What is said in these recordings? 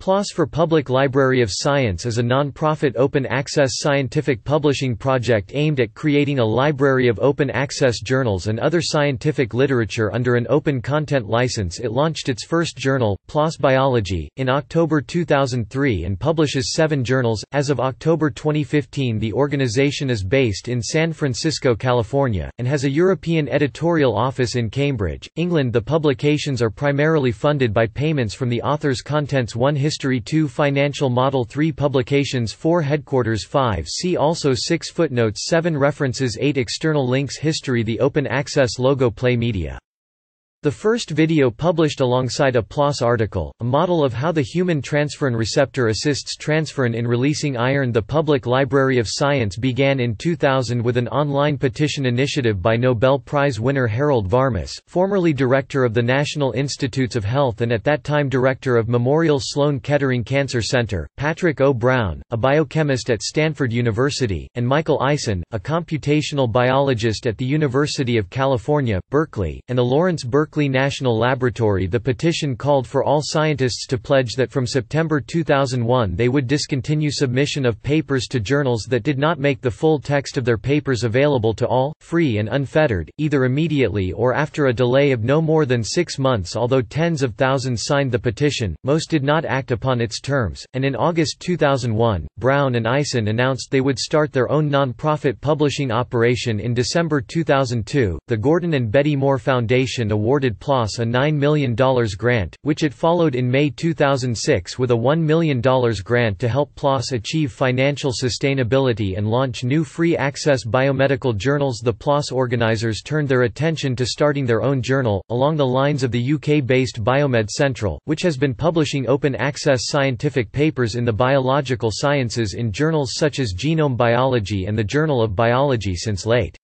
PLOS for Public Library of Science is a non-profit open-access scientific publishing project aimed at creating a library of open-access journals and other scientific literature under an open content license. It launched its first journal, PLOS Biology, in October 2003 and publishes seven journals. As of October 2015 the organization is based in San Francisco, California, and has a European editorial office in Cambridge, England. The publications are primarily funded by payments from the author's contents. 1 History 2 Financial Model 3 Publications 4 Headquarters 5 See also 6 Footnotes 7 References 8 External links History The Open Access logo Play Media the first video published alongside a PLOS article, a model of how the human transferrin receptor assists transferrin in releasing iron The Public Library of Science began in 2000 with an online petition initiative by Nobel Prize winner Harold Varmus, formerly director of the National Institutes of Health and at that time director of Memorial Sloan Kettering Cancer Center, Patrick O. Brown, a biochemist at Stanford University, and Michael Eisen, a computational biologist at the University of California, Berkeley, and the Lawrence Berkeley Berkeley National Laboratory the petition called for all scientists to pledge that from September 2001 they would discontinue submission of papers to journals that did not make the full text of their papers available to all, free and unfettered, either immediately or after a delay of no more than six months although tens of thousands signed the petition, most did not act upon its terms, and in August 2001, Brown and Eisen announced they would start their own non-profit publishing operation in December 2002. The Gordon and Betty Moore Foundation awarded awarded PLOS a $9 million grant, which it followed in May 2006 with a $1 million grant to help PLOS achieve financial sustainability and launch new free-access biomedical journals. The PLOS organizers turned their attention to starting their own journal, along the lines of the UK-based Biomed Central, which has been publishing open-access scientific papers in the biological sciences in journals such as Genome Biology and the Journal of Biology since late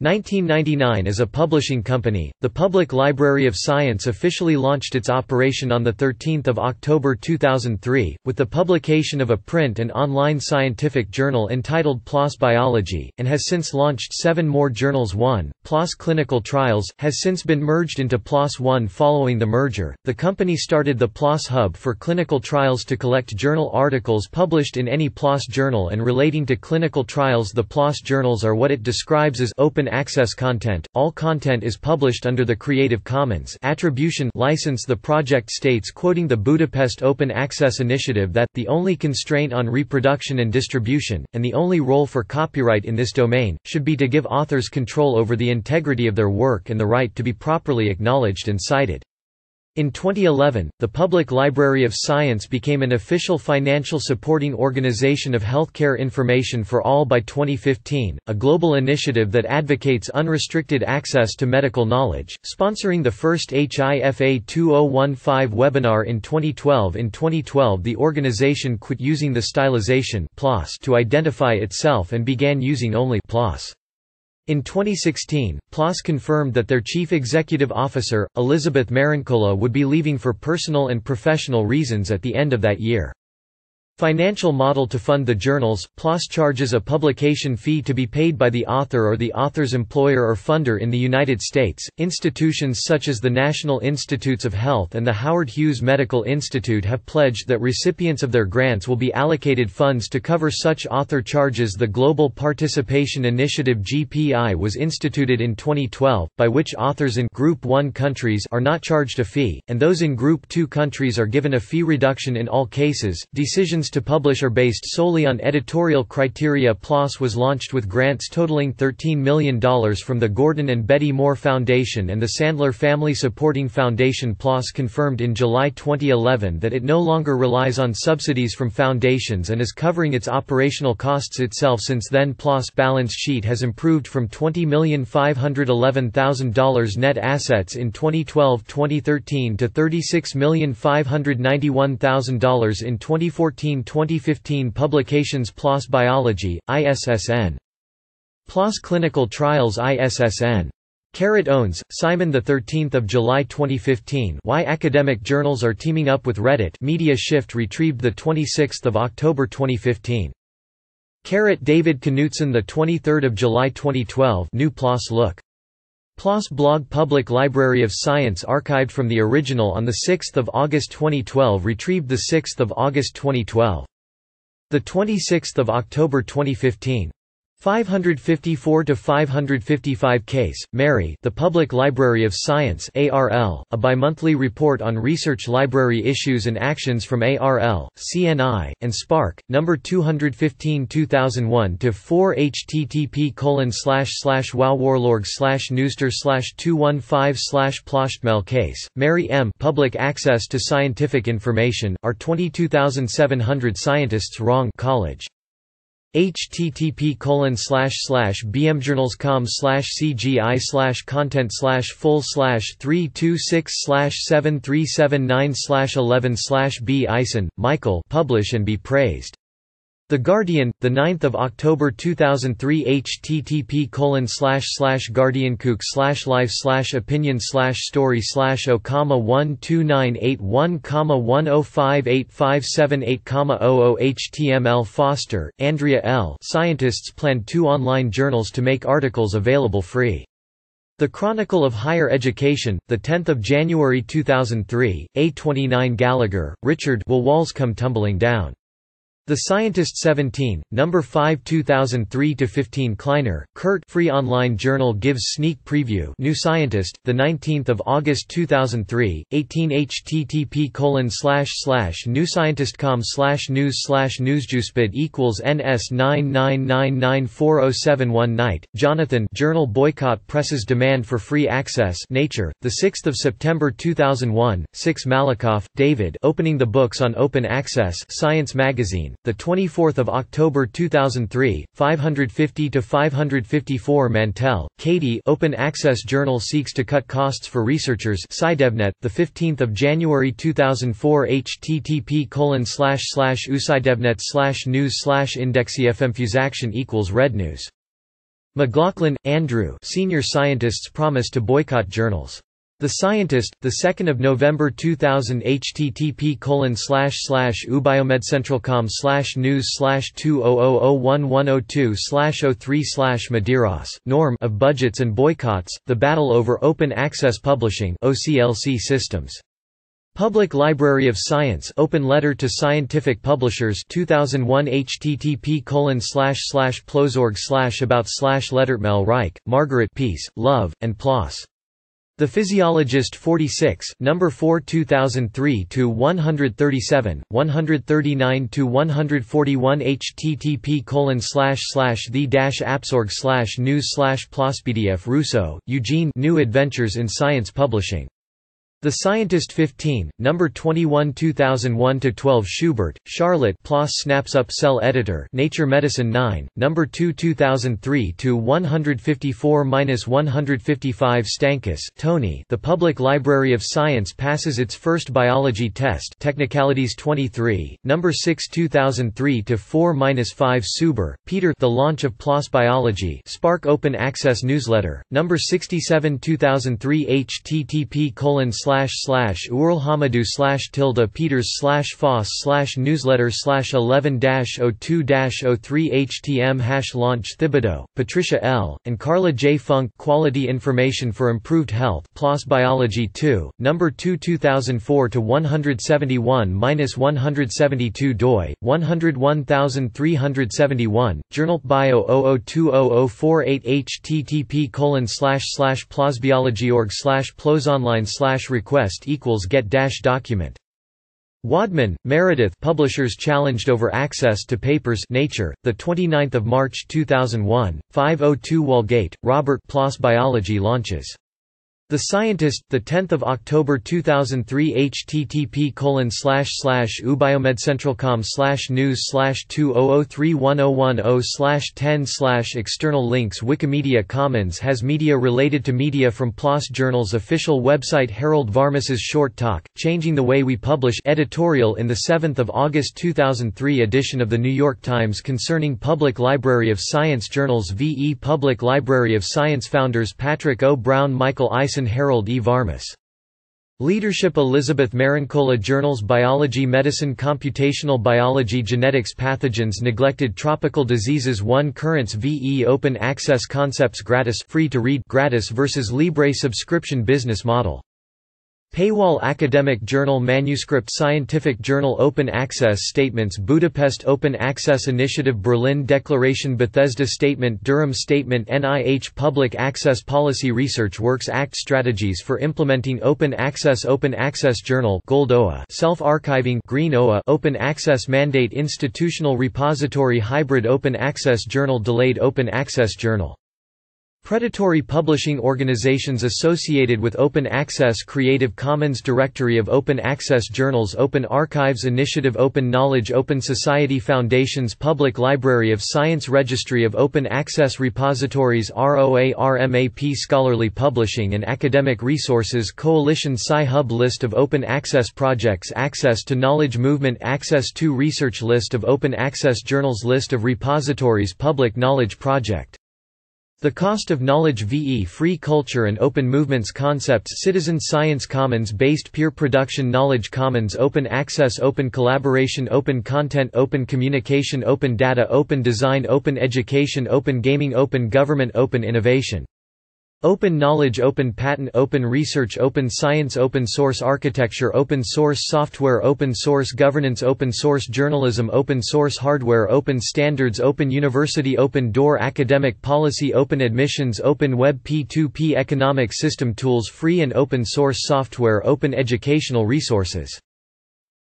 1999 As a publishing company, the Public Library of Science officially launched its operation on 13 October 2003, with the publication of a print and online scientific journal entitled PLOS Biology, and has since launched seven more journals. 1, PLOS Clinical Trials, has since been merged into PLOS One following the merger. The company started the PLOS Hub for clinical trials to collect journal articles published in any PLOS journal and relating to clinical trials. The PLOS journals are what it describes as open access content. All content is published under the Creative Commons Attribution license. The project states quoting the Budapest Open Access Initiative that the only constraint on reproduction and distribution and the only role for copyright in this domain should be to give authors control over the integrity of their work and the right to be properly acknowledged and cited. In 2011, the Public Library of Science became an official financial supporting organization of healthcare information for all by 2015, a global initiative that advocates unrestricted access to medical knowledge, sponsoring the first HIFA 2015 webinar in 2012. In 2012 the organization quit using the stylization to identify itself and began using only PLOS. In 2016, PLOS confirmed that their chief executive officer, Elizabeth Marincola would be leaving for personal and professional reasons at the end of that year. Financial model to fund the journals, PLOS charges a publication fee to be paid by the author or the author's employer or funder in the United States. Institutions such as the National Institutes of Health and the Howard Hughes Medical Institute have pledged that recipients of their grants will be allocated funds to cover such author charges. The Global Participation Initiative GPI was instituted in 2012, by which authors in Group 1 countries are not charged a fee, and those in Group 2 countries are given a fee reduction in all cases. Decisions to publish are based solely on editorial criteria. PLOS was launched with grants totaling $13 million from the Gordon and Betty Moore Foundation and the Sandler Family Supporting Foundation. PLOS confirmed in July 2011 that it no longer relies on subsidies from foundations and is covering its operational costs itself. Since then PLOS balance sheet has improved from $20,511,000 net assets in 2012-2013 to $36,591,000 in 2014 2015 publications PLOS Biology, ISSN. PLOS Clinical Trials ISSN Carrot Owens, Simon 13 July 2015 Why academic journals are teaming up with Reddit Media Shift retrieved 26 October 2015. Carrot David Knutson 23 July 2012 New PLOS Look. PLOS blog Public Library of Science archived from the original on 6 August 2012 retrieved 6 August 2012. 26 October 2015 554 to 555 case Mary The Public Library of Science ARL a bimonthly report on research library issues and actions from ARL CNI and SPARC. number 215 2001 to 4 http colon slash slash wowwarlorg slash newster slash 215 slash ploshmail case Mary M Public Access to Scientific Information are 22700 scientists wrong college http bmjournals.com cgi content full slash 326 slash 7379 slash 11 slash b Eisen, Michael publish and be praised the Guardian, the 9th of October 2003 http colon slash slash guardiancook slash life slash opinion slash story slash o comma 12981 comma 1058578 comma 00 html Foster, Andrea L. Scientists plan two online journals to make articles available free. The Chronicle of Higher Education, 10 January 2003, A29 Gallagher, Richard Will Walls Come Tumbling Down. The Scientist 17, number 5 2003-15 Kleiner, Kurt Free online journal gives sneak preview New Scientist, the 19 August 2003, 18 http colon slash slash newscientist.com slash news slash newsjuicebid equals ns 9999407 Knight, Jonathan Journal Boycott Presses Demand for Free Access. Nature, 6 September 2001, 6 Malakoff, David Opening the Books on Open Access. Science Magazine, the 24th of October 2003, 550 to 554 Mantell, Katie. Open Access Journal seeks to cut costs for researchers. SciDevNet, the 15th of January 2004. http colon slash slash usidevnet slash news slash indexifmfusaction equals red news. McLaughlin, Andrew. Senior scientists promise to boycott journals. The Scientist, the 2nd of November 2000 http colon slash slash ubiomedcentralcom slash news slash 20001102 slash 03 slash Medeiros, Norm of Budgets and Boycotts, The Battle Over Open Access Publishing OCLC Systems. Public Library of Science Open Letter to Scientific Publishers 2001 http colon slash slash plozorg slash about slash lettermail Reich, Margaret Peace, Love, and PLOS. The Physiologist 46, number 4 2003 to 137, 139 to 141 http colon slash slash the dash appsorg slash news slash plospdf Russo, Eugene New Adventures in Science Publishing the Scientist 15, number 21 2001-12 Schubert, Charlotte PLOS Snaps Up Cell Editor Nature Medicine 9, number 2 two thousand three to one hundred fifty-four minus one hundred fifty-five. Stankus Tony The Public Library of Science passes its first biology test Technicalities 23, number 6 2003-4-5 Suber, Peter The Launch of PLOS Biology SPARC Open Access Newsletter, number 67 2003 http colon slash slash uralhamadou slash tilde peters slash foss slash newsletter slash 11 02 03 htm hash launch Thibodeau, Patricia L., and Carla J. Funk Quality Information for Improved Health PLOS Biology 2, number 2 2004 to 171-172 doi, 101371, Journal Bio 00200488 http colon slash slash plosbiology.org slash plosonline slash request equals get dash document. Wadman, Meredith Publishers challenged over access to papers Nature, 29 March 2001, 502 Walgate, Robert PLOS Biology launches The Scientist, the 10th of October 2003 http colon slash slash ubiomedcentralcom slash news slash 20031010 slash 10 slash external links Wikimedia Commons has media related to media from PLOS Journal's official website Harold Varmus's short talk, Changing the Way We Publish editorial in the 7th of August 2003 edition of the New York Times concerning Public Library of Science Journals VE Public Library of Science founders Patrick O. Brown Michael Eisen Harold E. Varmus. Leadership Elizabeth Marincola Journals Biology Medicine Computational Biology Genetics Pathogens Neglected Tropical Diseases 1 Currents VE Open Access Concepts Gratis free to read gratis versus Libre subscription business model Paywall Academic Journal Manuscript Scientific Journal Open Access Statements Budapest Open Access Initiative Berlin Declaration Bethesda Statement Durham Statement NIH Public Access Policy Research Works Act Strategies for Implementing Open Access Open Access Journal Gold OA Self-Archiving Green OA Open Access Mandate Institutional Repository Hybrid Open Access Journal Delayed Open Access Journal Predatory publishing organizations associated with Open Access Creative Commons Directory of Open Access Journals Open Archives Initiative Open Knowledge Open Society Foundations Public Library of Science Registry of Open Access Repositories ROA RMAP Scholarly Publishing and Academic Resources Coalition Sci-Hub List of Open Access Projects Access to Knowledge Movement Access to Research List of Open Access Journals List of Repositories Public Knowledge Project the Cost of Knowledge VE Free Culture and Open Movements Concepts Citizen Science Commons-based Peer Production Knowledge Commons Open Access Open Collaboration Open Content Open Communication Open Data Open Design Open Education Open Gaming Open Government Open Innovation Open knowledge Open patent Open research Open science Open source architecture Open source software Open source governance Open source journalism Open source hardware Open standards Open university Open door Academic policy Open admissions Open web P2P economic system tools Free and open source software Open educational resources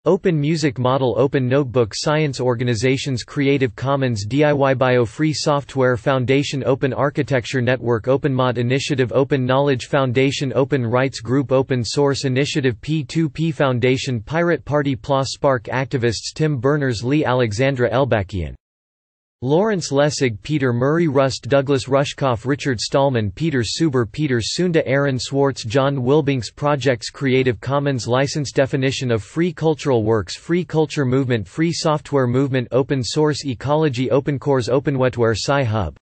Open Music Model Open Notebook Science Organizations Creative Commons DIY Bio Free Software Foundation Open Architecture Network OpenMod Initiative Open Knowledge Foundation Open Rights Group Open Source Initiative P2P Foundation Pirate Party PLOS SPARC Activists Tim Berners-Lee Alexandra Elbakyan Lawrence Lessig Peter Murray Rust Douglas Rushkoff Richard Stallman Peter Suber Peter Sunde Aaron Swartz John Wilbanks Projects Creative Commons License Definition of Free Cultural Works Free Culture Movement Free Software Movement Open Source Ecology OpenCores OpenWetWare Sci-Hub